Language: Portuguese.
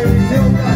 meu Deus.